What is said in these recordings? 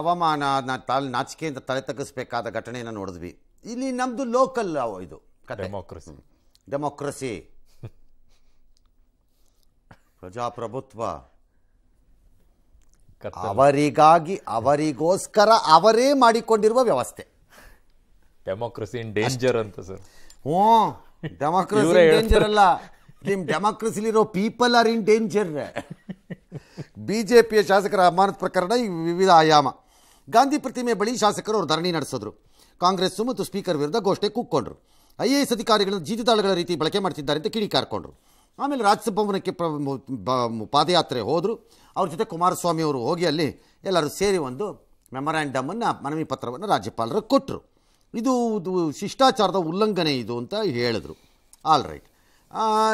ಅವಮಾನ ತಾಲ್ ನಾಚಿಕೆಯಿಂದ ತಲೆ ತಗ್ಗಿಸ್ಬೇಕಾದ ಘಟನೆಯನ್ನು ನೋಡಿದ್ವಿ. ಇಲ್ಲಿ ನಮ್ಮದು ಲೋಕಲ್ ಇದು ಡೆಮೋಕ್ರಸಿ ಡೆಮೋಕ್ರಸಿ ಪ್ರಜಾಪ್ರಭುತ್ವ. ಅವರಿಗಾಗಿ ಅವರಿಗೋಸ್ಕರ ಅವರೇ ಮಾಡಿಕೊಂಡಿರುವ ವ್ಯವಸ್ಥೆ. ಡೆಮೋಕ್ರಸಿ ಇನ್ ಡೇಂಜರ್ ಅಂತ ಸರ್. ಹ್ಞೂ ಡೆಮೋಕ್ರಸಿ ಡೇಂಜರ್ ಅಲ್ಲ. ನಿಮ್ ಡೆಮೋಕ್ರಸಿಲಿರೋ ಪೀಪಲ್ ಆರ್ ಇನ್ ಡೇಂಜರ್ ಬಿಜೆಪಿಯ ಶಾಸಕರ ಅಮಾನತ್ ಪ್ರಕರಣ ಈ ವಿವಿಧ ಆಯಾಮ. ಗಾಂಧಿ ಪ್ರತಿಮೆ ಬಳಿ ಶಾಸಕರು ಅವರು ಧರಣಿ ನಡೆಸಿದ್ರು. ಕಾಂಗ್ರೆಸ್ಸು ಮತ್ತು ಸ್ಪೀಕರ್ ವಿರುದ್ಧ ಘೋಷಣೆ ಕೂಕ್ಕೊಂಡ್ರು ಐ ಎ ಎಸ್ ಅಧಿಕಾರಿಗಳನ್ನು ಜೀತದಾಳುಗಳ ರೀತಿ ಬಳಕೆ ಮಾಡ್ತಿದ್ದಾರೆ ಅಂತ ಕಿಡಿಕಾರ್ಕೊಂಡ್ರು ಆಮೇಲೆ ಬ- ಪಾದಯಾತ್ರೆ ಹೋದರು. ಅವ್ರ ಜೊತೆ ಕುಮಾರಸ್ವಾಮಿ ಅವರು ಹೋಗಿ ಅಲ್ಲಿ ಎಲ್ಲರೂ ಸೇರಿ ಒಂದು ಮೆಮೊರ್ಯಾಂಡಮನ್ನು ಮನವಿ ಪತ್ರವನ್ನು ರಾಜ್ಯಪಾಲರು ಕೊಟ್ಟರು ಇದು ಶಿಷ್ಟಾಚಾರದ ಉಲ್ಲಂಘನೆ ಇದು ಅಂತ ಹೇಳಿದ್ರು. ಆಲ್ ರೈಟ್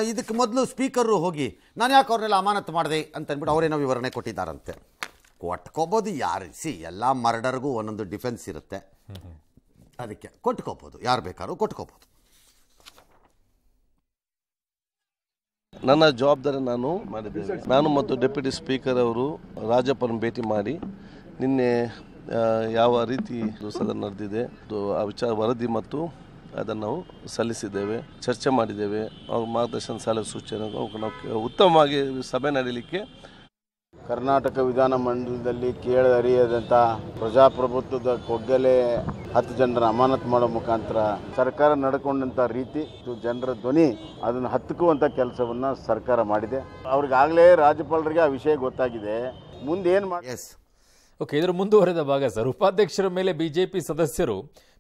ಇದಕ್ಕೆ ಮೊದಲು ಸ್ಪೀಕರು ಹೋಗಿ, ನಾನು ಯಾಕೆ ಅವ್ರನ್ನೆಲ್ಲ ಅಮಾನತು ಮಾಡಿದೆ ಅಂತಂದ್ಬಿಟ್ಟು ಅವರೇನೋ ವಿವರಣೆ ಕೊಟ್ಟಿದ್ದಾರಂತೆ. ಕೊಟ್ಕೋಬೋದು ಯಾರು? ಸಿ, ಎಲ್ಲ ಮರ್ಡರ್ಗೂ ಒಂದೊಂದು ಡಿಫೆನ್ಸ್ ಇರುತ್ತೆ. ಅದಕ್ಕೆ ಕೊಟ್ಕೋಬೋದು. ಯಾರು ಬೇಕಾದ್ರೂ ಕೊಟ್ಕೋಬೋದು. ನನ್ನ ಜವಾಬ್ದಾರಿ ನಾನು ಮಾಡಿದ್ದೇನೆ. ನಾನು ಮತ್ತು ಡೆಪ್ಯೂಟಿ ಸ್ಪೀಕರ್ ಅವರು ರಾಜಪ್ಪನ ಭೇಟಿ ಮಾಡಿ ನಿನ್ನೆ ಯಾವ ರೀತಿ ಸದನ ನಡೆದಿದೆ ಆ ವಿಚಾರ ವರದಿ ಮತ್ತು ಅದನ್ನು ನಾವು ಸಲ್ಲಿಸಿದ್ದೇವೆ, ಚರ್ಚೆ ಮಾಡಿದ್ದೇವೆ. ಅವ್ರ ಮಾರ್ಗದರ್ಶನ ಸಲಹೆ ಸೂಚನೆ ನಾವು ಉತ್ತಮವಾಗಿ ಸಭೆ ನಡೀಲಿಕ್ಕೆ ಕರ್ನಾಟಕ ವಿಧಾನ ಮಂಡಲದಲ್ಲಿ ಕೇಳರಿಯದಂಥ ಪ್ರಜಾಪ್ರಭುತ್ವದ ಕೊಗ್ಗಲೆ ಹತ್ತು ಜನರ ಅಮಾನತ್ ಮಾಡೋ ಮುಖಾಂತರ ಸರ್ಕಾರ ನಡ್ಕೊಂಡಂಥ ರೀತಿ ಜನರ ಧ್ವನಿ ಅದನ್ನು ಹತ್ತುಕುವಂಥ ಕೆಲಸವನ್ನು ಸರ್ಕಾರ ಮಾಡಿದೆ. ಅವ್ರಿಗಾಗಲೇ ರಾಜ್ಯಪಾಲರಿಗೆ ಆ ವಿಷಯ ಗೊತ್ತಾಗಿದೆ. ಮುಂದೆ ಏನು ಮಾಡಿ ಓಕೆ ಇದರ ಮುಂದುವರೆದ ಭಾಗ. ಸರ್ ಉಪಾಧ್ಯಕ್ಷರ ಮೇಲೆ ಬಿಜೆಪಿ ಸದಸ್ಯರು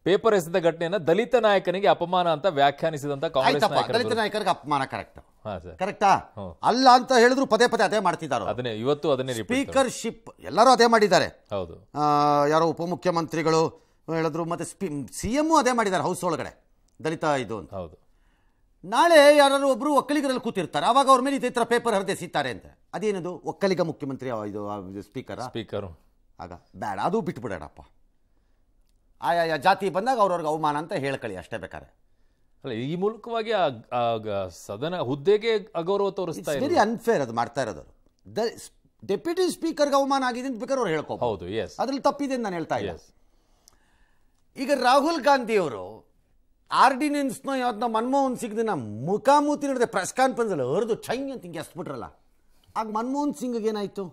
ಪೇಪರ್ ಎಸೆದ ಘಟನೆಯನ್ನು ದಲಿತ ನಾಯಕನಿಗೆ ಅಪಮಾನ ಅಂತ ವ್ಯಾಖ್ಯಾನಿಸಿದಂತ ಕಾಂಗ್ರೆಸ್ ದಲಿತ ನಾಯಕರಿಗೆ ಅಪಮಾನ ಕರೆಕ್ಟ್ ಕರೆಕ್ಟಾ ಅಲ್ಲ ಅಂತ ಹೇಳಿದ್ರು ಪದೇ ಪದೇ ಅದೇ ಮಾಡ್ತಿದ್ದಾರೆ ಅದನ್ನೇ ಇವತ್ತು ಅದನ್ನೇ ಸ್ಪೀಕರ್ ಶಿಪ್ ಎಲ್ಲರೂ ಅದೇ ಮಾಡಿದ್ದಾರೆ. ಹೌದು. ಯಾರೋ ಉಪಮುಖ್ಯಮಂತ್ರಿಗಳು ಹೇಳಿದ್ರು ಮತ್ತೆ ಸಿ ಎಂ ಅದೇ ಮಾಡಿದ್ದಾರೆ ಹೌಸ್ ಒಳಗಡೆ ದಲಿತ ಇದು ಅಂತ. ಹೌದು. ನಾಳೆ ಯಾರು ಒಬ್ಬರು ಒಕ್ಕಲಿಗರಲ್ಲಿ ಕೂತಿರ್ತಾರೆ ಅವಾಗ ಅವ್ರ ಮೇಲೆ ಇದೇ ಥರ ಪೇಪರ್ ಹರಿದೆಸಿತಾರೆ ಅಂತ. ಅದೇನದು? ಒಕ್ಕಲಿಗ ಮುಖ್ಯಮಂತ್ರಿ ಇದು ಸ್ಪೀಕರ್ ಸ್ಪೀಕರ್ ಆಗ ಬೇಡ ಅದು ಬಿಟ್ಬಿಡೋಣಪ್ಪ. ಆಯಾ ಜಾತಿ ಬಂದಾಗ ಅವ್ರವ್ರಿಗೆ ಅವಮಾನ ಅಂತ ಹೇಳ್ಕಳಿ ಅಷ್ಟೇ ಬೇಕಾದ್ರೆ. ಅಲ್ಲ ಈ ಮೂಲಕವಾಗಿ ಸದನ ಹುದ್ದೆಗೆ ಅಗೌರವ ತೋರಿಸ್ತಾ ವೆರಿ ಅನ್ಫೇರ್ ಅದು ಮಾಡ್ತಾ ಇರೋದು ದ ಡೆಪ್ಯೂಟಿ ಸ್ಪೀಕರ್ಗೆ ಅವಮಾನ ಆಗಿದೆ ಅಂತ ಬೇಕಾದ್ರೆ ಅವ್ರು ಹೇಳ್ಕೊ ಹೌದು ಎಸ್ ಅದ್ರಲ್ಲಿ ತಪ್ಪಿದೆ ಅಂತ ನಾನು ಹೇಳ್ತಾ ಇಲ್ಲ ಈಗ ರಾಹುಲ್ ಗಾಂಧಿಯವರು ಆರ್ಡಿನೆನ್ಸ್ನ ಯಾವ್ದನ್ನ ಮನಮೋಹನ್ ಸಿಂಗ್ನ ಮುಖಾಮುತಿ ನಡೆದ ಪ್ರೆಸ್ ಕಾನ್ಫರೆನ್ಸಲ್ಲಿ ಹರಿದು ಚೈ ಅಂತ ಹಿಂಗೆ ಎಸ್ಬಿಟ್ರಲ್ಲ. ಆಗ ಮನಮೋಹನ್ ಸಿಂಗ್ಗೆ ಏನಾಯ್ತು?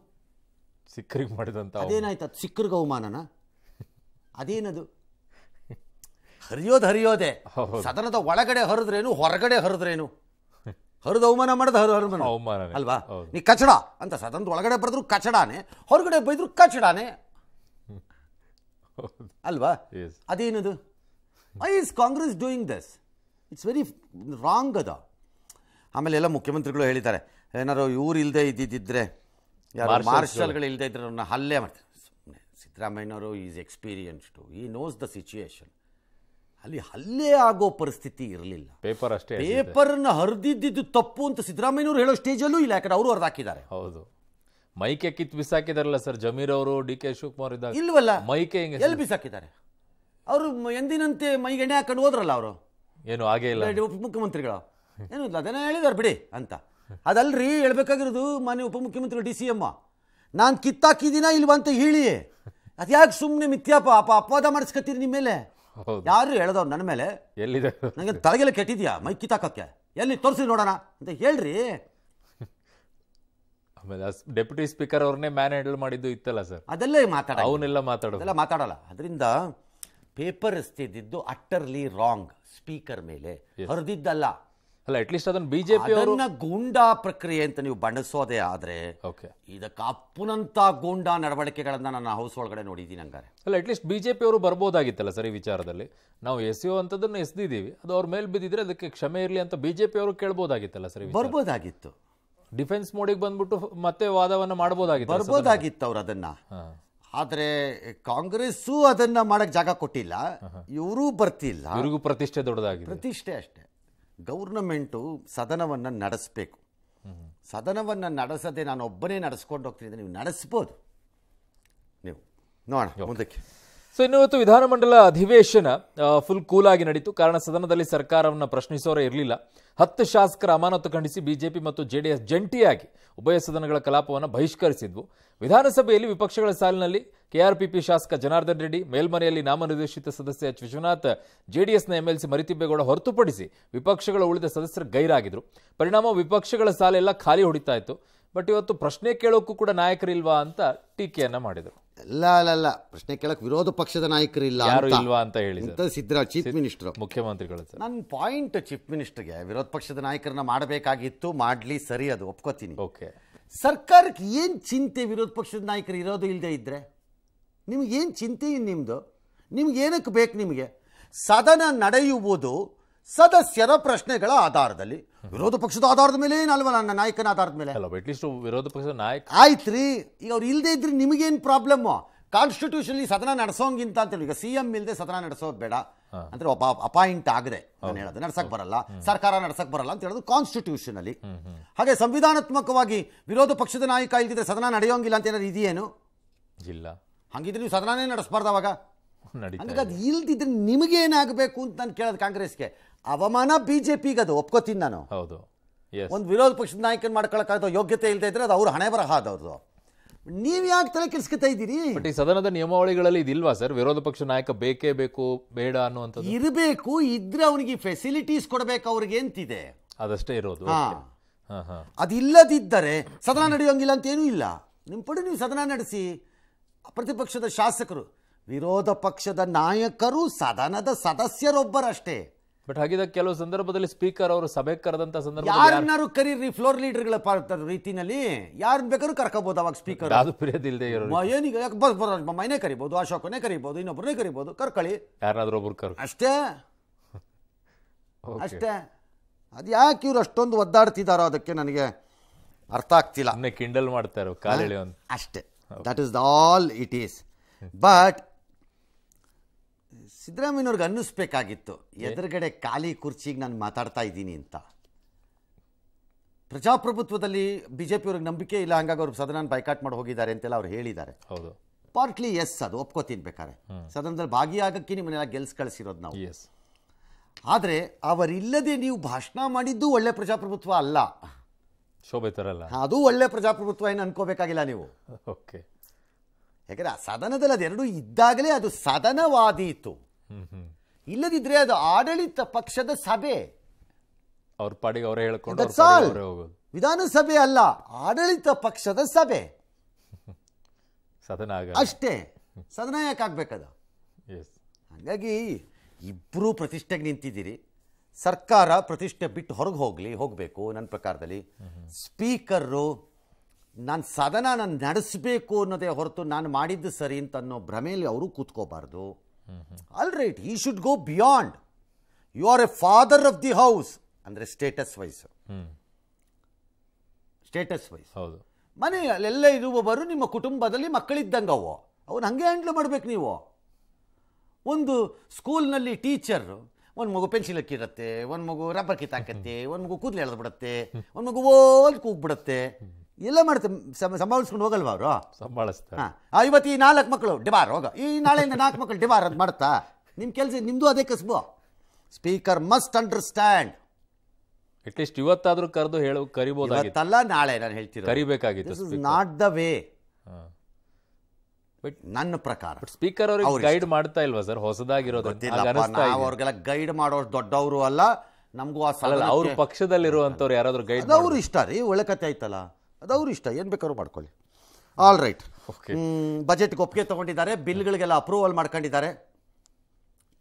ಸಿಕ್ಕರಿಗೆ ಮಾಡಿದಂತ. ಅದೇನಾಯ್ತು? ಅದು ಸಿಕ್ಕರ್ಗೆ ಅವಮಾನನ? ಅದೇನದು? ಹರಿಯೋದು ಹರಿಯೋದೆ. ಸದನದ ಒಳಗಡೆ ಹರಿದ್ರೇನು ಹೊರಗಡೆ ಹರಿದ್ರೇನು? ಹರಿದು ಅವಮಾನ ಮಾಡಿದ ಹರು ಹರಿದ ಅವಮಾನ ಅಲ್ವಾ? ನೀ ಕಚಡ. ಅಂತ ಸದನದ ಒಳಗಡೆ ಬರೆದ್ರು ಕಚಡಾನೆ ಹೊರಗಡೆ ಬೈದ್ರು ಕಚಡಾನೆ. ಅಲ್ವಾ. ಅದೇನದು? I is Congress doing this it's very wrong ಅದ. ಆಮೇಲೆ ಎಲ್ಲ ಮುಖ್ಯಮಂತ್ರಿಗಳು ಹೇಳಿದ್ದಾರೆ ಏನಾರು ಇವ್ರು ಇಲ್ಲದೆ ಇದ್ದಿದ್ದಿದ್ರೆ ಯಾರು Marshals ಮಾರ್ಷಲ್ಗಳು ಇಲ್ಲದೆ ಇದ್ರೆ ಅವ್ರನ್ನ ಹಲ್ಲೆ ಮಾಡ್ತಾರೆ. ಸುಮ್ಮನೆ ಸಿದ್ದರಾಮಯ್ಯನವರು is experienced he knows the situation ಅಲ್ಲಿ ಹಲ್ಲೆ ಆಗೋ ಪರಿಸ್ಥಿತಿ ಇರಲಿಲ್ಲ. ಪೇಪರ್ ಅಷ್ಟೇ. ಪೇಪರ್ನ ಹರಿದಿದ್ದು ತಪ್ಪು ಅಂತ ಸಿದ್ದರಾಮಯ್ಯನವರು ಹೇಳೋ ಸ್ಟೇಜಲ್ಲೂ ಇಲ್ಲ. ಯಾಕಂದ್ರೆ ಅವರು ಹರಿದಾಕಿದ್ದಾರೆ. ಹೌದು. ಮೈಕೆ ಕಿತ್ ಬಿಸಾಕಿದಾರಲ್ಲ ಸರ್ ಜಮೀರ್ ಅವರು ಡಿ ಕೆ ಶಿವಕುಮಾರ್ ಇದ್ದಾಗ? ಇಲ್ವಲ್ಲ. ಮೈಕೆ ಹಿಂಗೆ ಎಲ್ಲಿ ಬಿಸಾಕಿದ್ದಾರೆ? ಅವರು ಎಂದಿನಂತೆ ಮೈಗೆ ಎಣ್ಣೆ ಹಾಕೊಂಡು ಹೋದ್ರಲ್ಲ ಅವರು? ಏನು ಹಾಗೆ ಇಲ್ಲ? ಉಪಮುಖ್ಯಮಂತ್ರಿಗಳು ಏನು ಇಲ್ಲ ಅದನ್ನ ಹೇಳಿದಾರೆ ಬಿಡಿ ಅಂತ. ಅದಲ್ರಿ ಹೇಳ್ಬೇಕಾಗಿರೋದು ಮಾನ್ಯ ಉಪಮುಖ್ಯಮಂತ್ರಿ ಡಿ ಸಿ ಎಮ್ಮ ನಾನು ಕಿತ್ತಾಕಿದ್ದೀನ ಇಲ್ವಂತ ಅಂತ ಹೇಳಿ. ಅದ್ಯಾಕೆ ಸುಮ್ಮನೆ ಮಿಥ್ಯಾಪ ಅಪ ಅಪವಾದ ಮಾಡಿಸ್ಕತ್ತೀರಿ ನಿಮ್ಮ ಮೇಲೆ? ಯಾರು ಹೇಳ್ದವ್ರು ನನ್ನ ಮೇಲೆ? ಎಲ್ಲಿದೆ? ನನಗೆ ತಲೆಗೆಲ್ಲ ಕೆಟ್ಟಿದ್ಯಾ? ಮೈ ಕಿತ್ತಾಕಕ್ಕೆ ಎಲ್ಲಿ ತೋರಿಸಿ ನೋಡೋಣ ಅಂತ ಹೇಳ್ರಿ. ಆಮೇಲೆ ಡೆಪ್ಯೂಟಿ ಸ್ಪೀಕರ್ ಅವ್ರನ್ನೇ ಮ್ಯಾನ್ ಹ್ಯಾಂಡಲ್ ಮಾಡಿದ್ದು ಇತ್ತಲ್ಲ ಸರ್? ಅದೆಲ್ಲ ಮಾತಾಡ ಅವನ್ನೆಲ್ಲ ಮಾತಾಡೋದು. ಅದೆಲ್ಲ ಮಾತಾಡಲ್ಲ. ಅದರಿಂದ ಪೇಪರ್ ಎಸ್ತಿದ್ದು ಅಟ್ಟರ್ಲಿ ರಾಂಗ್ ಸ್ಪೀಕರ್ ಮೇಲೆ ಹರಿದಿದ್ದಲ್ಲ. ಅಲ್ಲ ಅಟ್ಲೀಸ್ಟ್ ಅದನ್ನ ಬಿಜೆಪಿ ಜೆ ಅದನ್ನ ಗೂಂಡಾ ಪ್ರಕ್ರಿಯೆ ಅಂತ ನೀವು ಬಣ್ಣಿಸೋದೇ ಆದ್ರೆ ಓಕೆ ಇದಕ್ಕೆ ಅಪ್ಪನಂತ ಗೂಂಡಾ ನಡವಳಿಕೆಗಳನ್ನ ನಾನು ಹೌಸ್ ಒಳಗಡೆ ನೋಡಿದ್ದೀನಿ ಹಂಗಾರೆ. ಅಲ್ಲ ಅಟ್ಲೀಸ್ಟ್ ಬಿಜೆಪಿ ಅವರು ಬರ್ಬೋದಾಗಿತ್ತಲ್ಲ ಸರ್ ಈ ವಿಚಾರದಲ್ಲಿ? ನಾವು ಎಸೆಯೋ ಅಂತದನ್ನ ಎಸ್ದಿದ್ದೀವಿ ಅದು ಅವ್ರ ಮೇಲೆ ಬಿದ್ದಿದ್ರೆ ಅದಕ್ಕೆ ಕ್ಷಮೆ ಇರಲಿ ಅಂತ ಬಿಜೆಪಿ ಅವರು ಕೇಳ್ಬೋದಾಗಿತ್ತಲ್ಲ ಸರ್ ಬರ್ಬೋದಾಗಿತ್ತು. ಡಿಫೆನ್ಸ್ ಮೋಡಿಗೆ ಬಂದ್ಬಿಟ್ಟು ಮತ್ತೆ ವಾದವನ್ನು ಮಾಡ್ಬೋದಾಗಿತ್ತು ಬರ್ಬೋದಾಗಿತ್ತು ಅವ್ರು ಅದನ್ನ. ಆದ್ರೆ ಕಾಂಗ್ರೆಸ್ಸು ಅದನ್ನ ಮಾಡಕ್ ಜಾಗ ಕೊಟ್ಟಿಲ್ಲ. ಇವರೂ ಬರ್ತಿಲ್ಲ. ಇವ್ರಿಗೂ ಪ್ರತಿಷ್ಠೆ ದೊಡ್ಡದಾಗಿ ಪ್ರತಿಷ್ಠೆ ಅಷ್ಟೇ. ಗೌರ್ನಮೆಂಟು ಸದನವನ್ನು ನಡೆಸಬೇಕು. ಸದನವನ್ನು ನಡೆಸದೆ ನಾನು ಒಬ್ಬನೇ ನಡೆಸ್ಕೊಂಡು ಹೋಗ್ತೀನಿ ಅಂದ್ರೆ ನೀವು ನಡೆಸ್ಬೋದು. ನೀವು ನೋಡೋಣ ಮುಂದಕ್ಕೆ. ಸೊ ಇನ್ನು ಇವತ್ತು ವಿಧಾನಮಂಡಲ ಅಧಿವೇಶನ ಫುಲ್ ಕೂಲ್ ಆಗಿ ನಡೀತು. ಕಾರಣ ಸದನದಲ್ಲಿ ಸರ್ಕಾರವನ್ನು ಪ್ರಶ್ನಿಸೋರೇ ಇರಲಿಲ್ಲ. ಹತ್ತು ಶಾಸಕರ ಅಮಾನತು ಖಂಡಿಸಿ ಬಿಜೆಪಿ ಮತ್ತು ಜೆಡಿಎಸ್ ಜಂಟಿಯಾಗಿ ಉಭಯ ಸದನಗಳ ಕಲಾಪವನ್ನು ಬಹಿಷ್ಕರಿಸಿದ್ವು. ವಿಧಾನಸಭೆಯಲ್ಲಿ ವಿಪಕ್ಷಗಳ ಸಾಲಿನಲ್ಲಿ ಕೆಆರ್ಪಿಪಿ ಶಾಸಕ ಜನಾರ್ದನ್ ರೆಡ್ಡಿ, ಮೇಲ್ಮನೆಯಲ್ಲಿ ನಾಮನಿರ್ದೇಶಿತ ಸದಸ್ಯ ಎಚ್ ವಿಶ್ವನಾಥ್, ಜೆಡಿಎಸ್ನ ಎಂಎಲ್ಸಿ ಮರಿತಿಬ್ಬೇಗೌಡ ಹೊರತುಪಡಿಸಿ ವಿಪಕ್ಷಗಳ ಉಳಿದ ಸದಸ್ಯರು ಗೈರಾಗಿದ್ರು. ಪರಿಣಾಮ ವಿಪಕ್ಷಗಳ ಸಾಲೆಲ್ಲ ಖಾಲಿ ಹೊಡಿತಾ ಇತ್ತು. ಬಟ್ ಇವತ್ತು ಪ್ರಶ್ನೆ ಕೇಳೋಕ್ಕೂ ಕೂಡ ನಾಯಕರಿಲ್ವಾ ಅಂತ ಟೀಕೆಯನ್ನ ಮಾಡಿದರು. ಅಲ್ಲ ಅಲ್ಲ ಅಲ್ಲ. ಪ್ರಶ್ನೆ ಕೇಳಕ್ ವಿರೋಧ ಪಕ್ಷದ ನಾಯಕರಿಲ್ಲ ಯಾರು. ಇಲ್ವಾ ಅಂತ ಹೇಳಿ ಸಿದ್ದರಾಮಯ್ಯ ಚೀಫ್ ಮಿನಿಸ್ಟರ್ ಮುಖ್ಯಮಂತ್ರಿಗಳು ನನ್ನ ಪಾಯಿಂಟ್ ಚೀಫ್ ಮಿನಿಸ್ಟರ್ಗೆ ವಿರೋಧ ಪಕ್ಷದ ನಾಯಕರನ್ನ ಮಾಡಬೇಕಾಗಿತ್ತು ಮಾಡ್ಲಿ ಸರಿ ಅದು ಒಪ್ಕೋತೀನಿ. ಓಕೆ. ಸರ್ಕಾರಕ್ಕೆ ಏನು ಚಿಂತೆ ವಿರೋಧ ಪಕ್ಷದ ನಾಯಕರು ಇರೋದು ಇಲ್ಲದೆ ಇದ್ದರೆ ನಿಮಗೇನು ಚಿಂತೆ ನಿಮ್ಮದು ನಿಮ್ಗೆ ಏನಕ್ಕೆ ಬೇಕು ನಿಮಗೆ? ಸದನ ನಡೆಯುವುದು ಸದಸ್ಯರ ಪ್ರಶ್ನೆಗಳ ಆಧಾರದಲ್ಲಿ ವಿರೋಧ ಪಕ್ಷದ ಆಧಾರದ ಮೇಲೆ ಏನಲ್ವ ನನ್ನ ನಾಯಕನ ಆಧಾರದ ಮೇಲೆ? ಅಲ್ಲ ಅಟ್ಲೀಸ್ಟ್ ವಿರೋಧ ಪಕ್ಷದ ನಾಯಕ ಆಯ್ತು ರೀ ಈಗ ಅವ್ರು ಇಲ್ಲದೆ ಇದ್ರೆ ನಿಮಗೇನು ಪ್ರಾಬ್ಲಮ್ಮು ಕಾನ್ಸ್ಟಿಟ್ಯೂಷನಲ್ಲಿ ಸದನ ನಡೆಸೋಂಗಿಂತ ಅಂತೇಳಿ ಈಗ ಸಿ ಎಂ ಇಲ್ಲದೆ ಸದನ ನಡೆಸೋದು ಬೇಡ. ಅಂದ್ರೆ ಒಬ್ಬ ಅಪಾಯಿಂಟ್ ಆಗದೆ ನಾನು ಹೇಳೋದು ನಡ್ಸಕ್ ಬರಲ್ಲ. ಸರ್ಕಾರ ನಡ್ಸಕ್ ಬರಲ್ಲ ಅಂತ ಹೇಳೋದು ಕಾನ್ಸ್ಟಿಟ್ಯೂಷನ್ ಅಲ್ಲಿ ಹಾಗೆ ಸಂವಿಧಾನಾತ್ಮಕವಾಗಿ ವಿರೋಧ ಪಕ್ಷದ ನಾಯಕ ಇಲ್ದಿದ್ರೆ ಸದನ ನಡೆಯೋಂಗಿಲ್ಲ ಅಂತ ಏನಾದ್ರು ಇದೆಯೇನು? ಇಲ್ಲ. ಹಂಗಿದ್ರೆ ನೀವು ಸದನನೇ ನಡೆಸಬಾರ್ದು ಅವಾಗ. ಅದು ಇಲ್ದಿದ್ರೆ ನಿಮಗೇನಾಗಬೇಕು ಅಂತ ನಾನು ಕೇಳೋದು ಕಾಂಗ್ರೆಸ್ಗೆ. ಅವಮಾನ ಬಿಜೆಪಿಗೆ ಅದು ಒಪ್ಕೋತೀನಿ ನಾನು. ಹೌದು. ಒಂದು ವಿರೋಧ ಪಕ್ಷದ ನಾಯಕನ ಮಾಡ್ಕೊಳಕ್ಕಾಗೋ ಯೋಗ್ಯತೆ ಇಲ್ಲದೆ ಇದ್ರೆ ಅದು ಅವ್ರ ಹಣೆ ಬರಹ ಅದವ್ರದ್ದು ನೀವು ಯಾಕೆ ತಲೆ ಕೆಲ್ಸ್ಕೊತಾ ಇದ್ದೀರಿ? ಬಟ್ ಈ ಸದನದ ನಿಯಮಾವಳಿಗಳಲ್ಲಿ ಇದಿಲ್ವಾ ಸರ್? ವಿರೋಧ ಪಕ್ಷ ನಾಯಕ ಬೇಕೇ ಬೇಕು ಬೇಡ ಅನ್ನುವಂಥದ್ದು? ಇರಬೇಕು ಇದ್ರೆ ಅವನಿಗೆ ಫೆಸಿಲಿಟೀಸ್ ಕೊಡಬೇಕು ಅವ್ರಿಗೆ ಅಂತಿದೆ. ಅದಷ್ಟೇ ಇರೋದು. ಅದಿಲ್ಲದಿದ್ದರೆ ಸದನ ನಡೆಯೋಂಗಿಲ್ಲ ಅಂತ ಏನೂ ಇಲ್ಲ. ನಿಮ್ಮ ಪಡೆ ನೀವು ಸದನ ನಡೆಸಿ. ಪ್ರತಿಪಕ್ಷದ ಶಾಸಕರು ವಿರೋಧ ಪಕ್ಷದ ನಾಯಕರು ಸದನದ ಸದಸ್ಯರೊಬ್ಬರಷ್ಟೇ. ಬಟ್ ಹಾಗಿದ್ದಾಗ ಕೆಲವು ಸಂದರ್ಭದಲ್ಲಿ ಸ್ಪೀಕರ್ ಅವರು ಸಭೆ ಕರೆದಂತ ಸಂದರ್ಭ ಯಾರನ್ನಾರು ಕರೀರಿ ಫ್ಲೋರ್ ಲೀಡರ್ಗಳ ರೀತಿನಲ್ಲಿ ಯಾರು ಬೇಕಾದ್ರು ಕರ್ಕೋಬಹುದು ಅವಾಗ ಸ್ಪೀಕರ್ ಅದು ಪ್ರಿಯದಿಲ್ಲದೆ ಇರೋ ಏನೀಗ ಯಾಕೆ ಬಸ್ ಬರೋ ಮೈನೇ ಕರಿಬೋದು ಅಶೋಕನೇ ಕರಿಬಹುದು ಇನ್ನೊಬ್ಬರನ್ನೇ ಕರಿಬಹುದು ಕರ್ಕೊಳ್ಳಿ. ಯಾರಾದ್ರೂ ಒಬ್ರು ಕರ್ ಅಷ್ಟೇ. ಅಷ್ಟೇ. ಅದು ಯಾಕೆ ಇವ್ರು ಅಷ್ಟೊಂದು ಒದ್ದಾಡ್ತಿದಾರೋ ಅದಕ್ಕೆ ನನಗೆ ಅರ್ಥ ಆಗ್ತಿಲ್ಲ. ಕಿಂಡಲ್ ಮಾಡ್ತಾರೆ ಅಷ್ಟೇ. That is all it is but ಸಿದ್ದರಾಮಯ್ಯನವ್ರಿಗೆ ಅನ್ನಿಸ್ಬೇಕಾಗಿತ್ತು. ಎದುರುಗಡೆ ಖಾಲಿ ಕುರ್ಚಿಗೆ ನಾನು ಮಾತಾಡ್ತಾ ಇದ್ದೀನಿ ಅಂತ. ಪ್ರಜಾಪ್ರಭುತ್ವದಲ್ಲಿ ಬಿ ಜೆ ಪಿಯವ್ರಿಗೆ ನಂಬಿಕೆ ಇಲ್ಲ ಹಂಗಾಗಿ ಅವ್ರು ಸದನ ಬೈಕಾಟ್ ಮಾಡಿ ಹೋಗಿದ್ದಾರೆ ಅಂತೆಲ್ಲ ಅವ್ರು ಹೇಳಿದ್ದಾರೆ. ಹೌದು. ಪಾರ್ಟ್ಲಿ ಎಸ್ ಅದು ಒಪ್ಕೋತೀನಿ ಬೇಕಾದ್ರೆ ಸದನದಲ್ಲಿ ಭಾಗಿಯಾಗಕ್ಕೆ ನಿಮ್ಮನ್ನೆಲ್ಲ ಗೆಲ್ಸ್ ಕಳಿಸಿರೋದು ನಾವು. ಎಸ್ ಆದರೆ ಅವರಿಲ್ಲದೆ ನೀವು ಭಾಷಣ ಮಾಡಿದ್ದು ಒಳ್ಳೆ ಪ್ರಜಾಪ್ರಭುತ್ವ ಅಲ್ಲ. ಶೋಭೆ ತರಲ್ಲ. ಅದು ಒಳ್ಳೆ ಪ್ರಜಾಪ್ರಭುತ್ವ ಏನು ಅನ್ಕೋಬೇಕಾಗಿಲ್ಲ ನೀವು. ಓಕೆ ಯಾಕಂದರೆ ಆ ಸದನದಲ್ಲಿ ಅದೆರಡೂ ಇದ್ದಾಗಲೇ ಅದು ಸದನವಾದೀತು. ಇಲ್ಲದಿದ್ರೆ ಅದು ಆಡಳಿತ ಪಕ್ಷದ ಸಭೆ. ಅವ್ರ ಪಾಡಿಗೆ ಅವರೇ ಹೇಳ್ಕೊಂಡು ವಿಧಾನಸಭೆ ಅಲ್ಲ ಆಡಳಿತ ಪಕ್ಷದ ಸಭೆ. ಸದನ ಅಷ್ಟೇ. ಸದನ ಯಾಕೆ ಆಗ್ಬೇಕದ? ಎಸ್ ಹಾಗಾಗಿ ಇಬ್ಬರೂ ಪ್ರತಿಷ್ಠೆಗೆ ನಿಂತಿದ್ದೀರಿ. ಸರ್ಕಾರ ಪ್ರತಿಷ್ಠೆ ಬಿಟ್ಟು ಹೊರಗೆ ಹೋಗಲಿ ಹೋಗಬೇಕು ನನ್ನ ಪ್ರಕಾರದಲ್ಲಿ. ಸ್ಪೀಕರು ನಾನು ಸದನ ನಾನು ನಡೆಸಬೇಕು ಅನ್ನೋದೇ ಹೊರತು ನಾನು ಮಾಡಿದ್ದು ಸರಿ ಅಂತ ಅನ್ನೋ ಭ್ರಮೆಯಲ್ಲಿ ಅವರು ಕೂತ್ಕೋಬಾರ್ದು. All right he should go beyond you are a father of the house ಅಂದರೆ ಸ್ಟೇಟಸ್ ವೈಸ್ ಸ್ಟೇಟಸ್ ವೈಸ್ ಹೌದು. ಮನೆಯಲ್ಲೆಲ್ಲ ಇರುವವರು ನಿಮ್ಮ ಕುಟುಂಬದಲ್ಲಿ ಮಕ್ಕಳಿದ್ದಂಗೆ ಅವು ಅವನು ಹಂಗೆ ಹ್ಯಾಂಡ್ಲ್ ಮಾಡಬೇಕು ನೀವು. ಒಂದು ಸ್ಕೂಲ್ನಲ್ಲಿ ಟೀಚರ್ ಒಂದು ಮಗು ಪೆನ್ಸಿಲ್ ಹಾಕಿರತ್ತೆ ಒಂದು ಮಗು ರಬ್ಬರ್ ಕಿತ್ತಾಕತ್ತೆ ಒಂದು ಮಗು ಕೂದಲು ಎಳೆದು ಬಿಡುತ್ತೆ ಒಂದು ಮಗು ಓಲ್ ಕೂಗ್ಬಿಡುತ್ತೆ. ಎಲ್ಲ ಮಾಡುತ್ತೆ ಸಮ- ಸಂಭಾಳಿಸ್ಕೊಂಡು ಹೋಗಲ್ವಾ ಅವರು? ಸಂಭಾಳಿಸ್ತಾರೆ. ಹಾಂ. ಇವತ್ತು ಈ ನಾಲ್ಕು ಮಕ್ಕಳು ಡಿಬಾರ್ ಹೋಗ ಈ ನಾಳೆಯಿಂದ ನಾಲ್ಕು ಮಕ್ಕಳು ಡಿಬಾರ್ ಅಂತ ಮಾಡ್ತಾ? ನಿಮ್ಮ ಕೆಲಸ ನಿಮ್ಮದು ಅದೇ ಕಸಬು. Speaker must understand at least ಇವತ್ತಾದರೂ ಕರೆದು ಹೇಳು ಕರಿಬೋದು ಇವತ್ತಲ್ಲ ನಾಳೆ ನಾನು ಹೇಳ್ತೀನಿ ಕರಿಬೇಕಾಗಿತ್ತು this is not the way but ನನ್ನ ಪ್ರಕಾರ ಸ್ಪೀಕರ್ ಅವರು ಗೈಡ್ ಮಾಡ್ತಾ ಇಲ್ವಾ ಸರ್ ಹೊಸದಾಗಿರೋದು. ನಾವು ಅವ್ರಿಗೆಲ್ಲ ಗೈಡ್ ಮಾಡೋರು ದೊಡ್ಡವರು ಅಲ್ಲ. ನಮಗೂ ಆ ಸಲ ಅವ್ರ ಪಕ್ಷದಲ್ಲಿರುವಂಥವ್ರು ಯಾರಾದರೂ ಗೈಡ್ ಅವ್ರು ಅವ್ರ ಇಷ್ಟ ರೀ ಒಳ್ಳೆ ಕತೆ ಆಯ್ತಲ್ಲ. ಅದು ಅವ್ರ ಇಷ್ಟ ಏನು ಬೇಕಾದ್ರು ಮಾಡ್ಕೊಳ್ಳಿ. ಆಲ್ ರೈಟ್ ಓಕೆ ಬಜೆಟ್ಗೆ ಒಪ್ಪಿಗೆ ತಗೊಂಡಿದ್ದಾರೆ ಬಿಲ್ಗಳಿಗೆಲ್ಲ ಅಪ್ರೂವಲ್ ಮಾಡ್ಕೊಂಡಿದ್ದಾರೆ.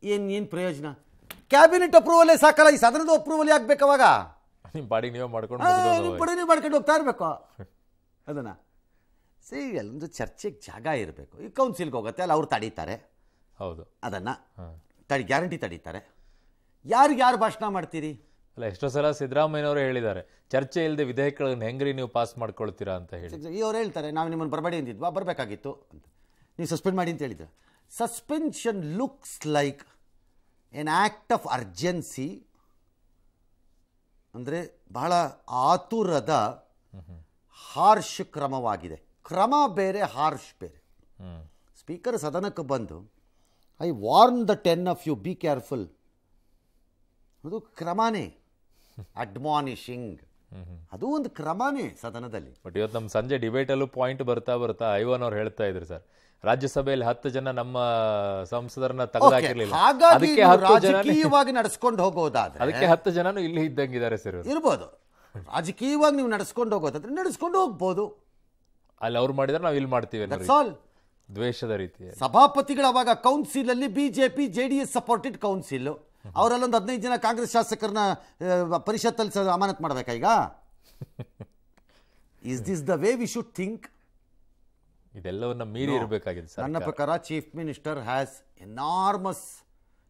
ಏನು ಏನು ಪ್ರಯೋಜನ? ಕ್ಯಾಬಿನೆಟ್ ಅಪ್ರೂವಲೇ ಸಾಕಲ್ಲ ಈ ಸದನದ ಅಪ್ರೂವಲ್ ಯಾಕೆ ಬೇಕಾವಾಗ ನಿಮ್ಮ ಬಾಡಿ ನೀವೇ ಮಾಡ್ಕೊಂಡು ಆ, ಮುಗ್ದೋದು ನಿಮ್ ನೀವು ಮಾಡ್ಕೊಂಡು ಹೋಗ್ತಾ ಇರಬೇಕು. ಅದನ್ನ. ಸಿ ಅಲ್ಲೊಂದು ಚರ್ಚೆಗೆ ಜಾಗ ಇರಬೇಕು. ಈ ಕೌನ್ಸಿಲ್ಗೆ ಹೋಗುತ್ತೆ ಅಲ್ಲಿ ಅವ್ರು ತಡೀತಾರೆ. ಹೌದು. ಅದನ್ನು ತಡಿ ಗ್ಯಾರಂಟಿ ತಡೀತಾರೆ. ಯಾರಿಗೆ ಯಾರು ಭಾಷಣ ಮಾಡ್ತೀರಿ? ಅಲ್ಲ, ಎಷ್ಟೋ ಸಲ ಸಿದ್ದರಾಮಯ್ಯನವರು ಹೇಳಿದ್ದಾರೆ, ಚರ್ಚೆ ಇಲ್ಲದೆ ವಿಧೇಯಕಗಳನ್ನು ಹೆಂಗ್ರಿ ನೀವು ಪಾಸ್ ಮಾಡ್ಕೊಳ್ತೀರಾ ಅಂತ ಹೇಳಿ. ಅವ್ರು ಹೇಳ್ತಾರೆ, ನಾವು ನಿಮ್ಮನ್ನು ಬರಬೇಡಿ ಅಂದಿದ್ವಾ ಬರಬೇಕಾಗಿತ್ತು ಅಂತ. ನೀವು ಸಸ್ಪೆಂಡ್ ಮಾಡಿ ಅಂತ ಹೇಳಿದ್ರೆ. Suspension looks like an act of urgency ಅಂದರೆ ಬಹಳ ಆತುರದ ಹಾರ್ಶ್ ಕ್ರಮವಾಗಿದೆ. ಕ್ರಮ ಬೇರೆ ಹಾರ್ಶ್ ಬೇರೆ. ಸ್ಪೀಕರ್ ಸದನಕ್ಕೆ ಬಂದು I warn the ten of you be careful ಅದು ಕ್ರಮನೇ. ಅಡ್ಮಾನಿಷಿಂಗ್ ಅದು ಒಂದು ಕ್ರಮನೇ ಸದನದಲ್ಲಿ. ಬಟ್ ಇವತ್ತು ನಮ್ಮ ಸಂಜೆ ಡಿಬೇಟಲ್ಲೂ ಪಾಯಿಂಟ್ ಬರ್ತಾ ಬರ್ತಾ ಐವನ್ ಅವ್ರು ಹೇಳ್ತಾ ಇದ್ರು ಸರ್. ರಾಜ್ಯಸಭೆಯಲ್ಲಿ ಹತ್ತು ಜನ ನಮ್ಮ ಸಂಸದರನ್ನ ತೆಗೆದಾಕಿರ್ಲಿಲ್ಲ ಅದಕ್ಕೆ ರಾಜಕೀಯವಾಗಿ ನಡೆಸ್ಕೊಂಡು ಹೋಗೋದಾದ್ರೆ ಅದಕ್ಕೆ ಹತ್ತು ಜನನು ಇಲ್ಲಿ ಇದ್ದಂಗಿದ್ದಾರೆ ಸರ್ ಇರ್ಬೋದು. ರಾಜಕೀಯವಾಗಿ ನೀವು ನಡೆಸ್ಕೊಂಡು ಹೋಗೋದಾದ್ರೆ ನಡೆಸ್ಕೊಂಡು ಹೋಗ್ಬೋದು. ಅಲ್ಲಿ ಅವ್ರು ಮಾಡಿದ್ರೆ ನಾವು ಇಲ್ಲಿ ಮಾಡ್ತೀವಿ. ದ್ವೇಷದ ರೀತಿ. ಸಭಾಪತಿಗಳು ಅವಾಗ ಕೌನ್ಸಿಲ್ ಅಲ್ಲಿ BJP J D S supported council ಅವರಲ್ಲೊಂದು ಹದಿನೈದು ಜನ ಕಾಂಗ್ರೆಸ್ ಶಾಸಕರನ್ನ ಪರಿಷತ್ತಲ್ಲಿ ಅಮಾನತ್ ಮಾಡಬೇಕಾ ಈಗ? Is this the way we should think ಇದೆಲ್ಲವನ್ನ ಮೀರಿ ಇರಬೇಕಾಗಿದೆ ಸರ್ ನನ್ನ ಪ್ರಕಾರ chief minister has enormous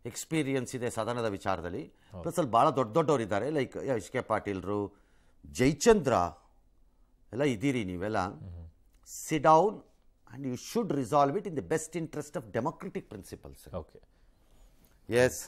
experience ಇದೆ ಸದನದ ವಿಚಾರದಲ್ಲಿ. ಪ್ಲಸ್ ಅಲ್ಲಿ ಭಾಳ ದೊಡ್ಡ ದೊಡ್ಡವರು ಇದ್ದಾರೆ ಲೈಕ್ ಎಚ್ ಕೆ ಪಾಟೀಲ್ರು ಜೈಚಂದ್ರ ಎಲ್ಲ ಇದ್ದೀರಿ ನೀವೆಲ್ಲ. Sit down and you should resolve it in the best interest of democratic principles okay yes